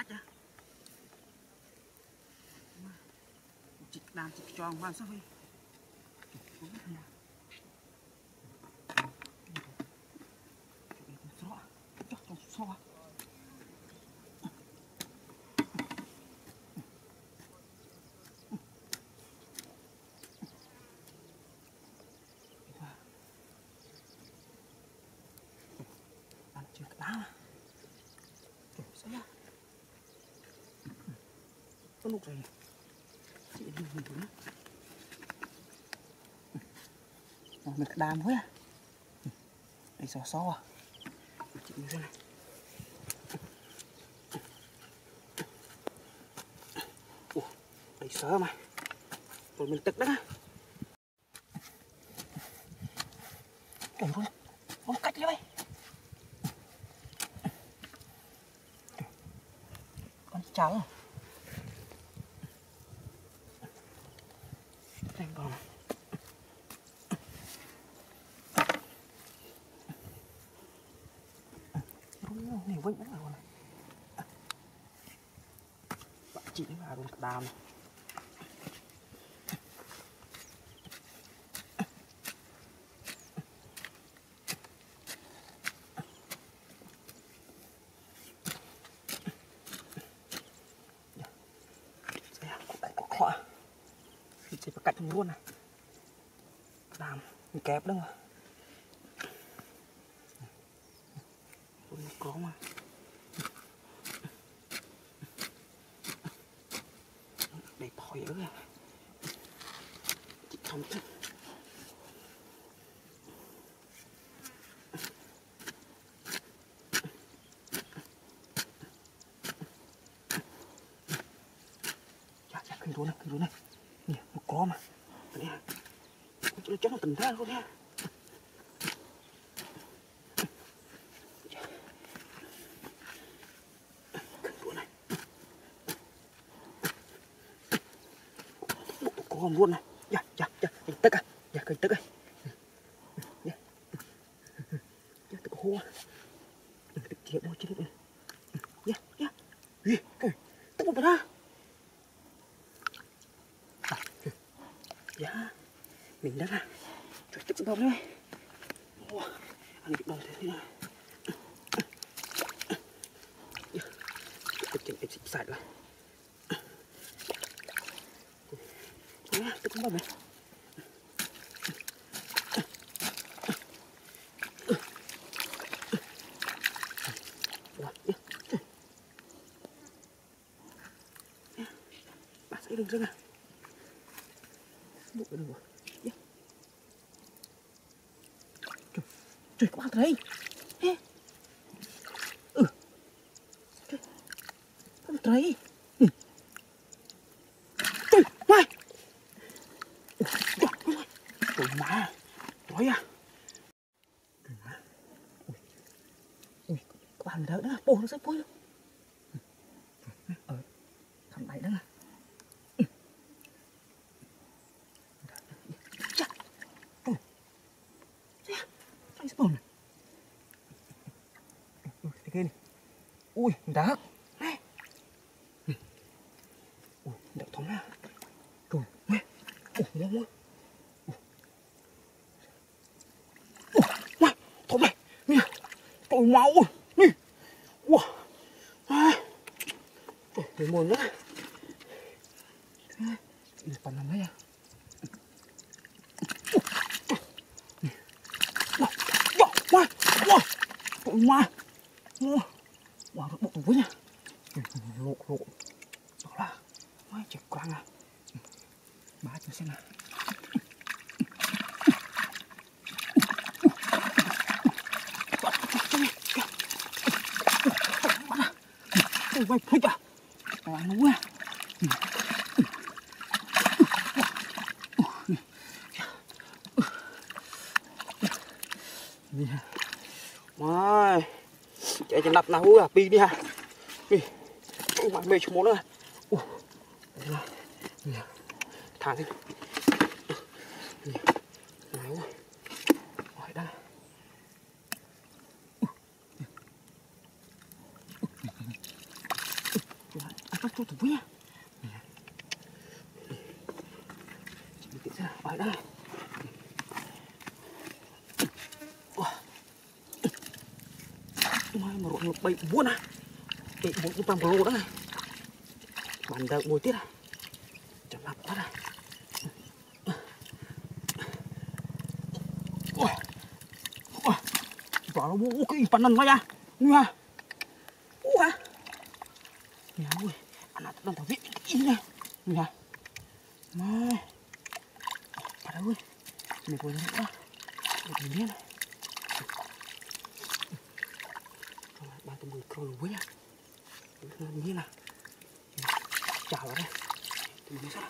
ដាច់ហ៎ជីកដានជីកខ្យងបានសោះវិញ có lúc này chị đi mình đúng nó mình đam quá đây sò sò à? chị như thế này ủa đây sớ mà rồi mình tức đó ủa ủa cắt đi vậy con cháu Thành còn Đúng này vĩnh lắm rồi. Bạn chỉ vào luôn cả đàm này. Phải cắt luôn này. Làm mình kẹp đó mà. Ôi, có mà. Để phổi nữa kìa. Chị không thích. Dạ, dạ, khinh luôn này, khinh luôn này. Nè, có mà. Nè. Nó chắc là tình thế luôn nha. Khinh luôn này. Bộ có luôn này. Dạ, dạ, dạ, tất tức à. Dạ, cây tức à. Dạ. Dạ, tự hô à. Tự chết bao chết dạ, Dạ, dạ. Ê, ê, tức một ra. Dạ. Mình đã là Trời tức bông đấy. Ủa, Anh bị đau thế thế nào Tức dạ. chỉnh em xịt sạch lại. Dạ, tức bông này. Ủa, dạ. Dạ. dạ. Bà sẽ đừng rưng à cái đường rồi Trời, trời quá bao Ê. Ừ. Trời Có bao ừ. Trời, ngoài. Trời, Trời má. Trời à Trời má. Ui. Ui Có bao đó đó. Bố nó sẽ bố luôn Ờ Thằng này đó là Sao spawn này? Ui, cái kia này. Ui, đá. Này. Ui, đậu thống ra. Trời, ui. Ui, ui, ui. Ui, ui, thống này. Nè. Trời máu ui. Nè. Ui. À. Trời, ui mồn nữa. Ini panah wow, wow, wow, wow, bụng với nha, lộ lộ, đó là, mấy chèo quăng à, bá cho xem nào. Ôi, quay phơi à, là nó quá. Nè. Chạy chân đập nào hú à, pi đi ha. Pi. Ôi mà mê chú nữa. Thả lên. Nè. Nào. Hỏi đây. không thủ nha bình ra ở đây mai mà rộn một bảy bốn à. Bảy bốn cũng tầm lô đó này. Bàn đợi mùi tiết à. Chẳng lắm quá này ôi. Ôi. Bảo nó bố cái phần nần vậy à nguy à ui nhà ui. Anh nó đang thảo viện cái này? Nguy à mai. Bà đâu ơi? Mày vừa lên đó được mình này tụi mình còn với nha như là chào vào đây tụi mình sao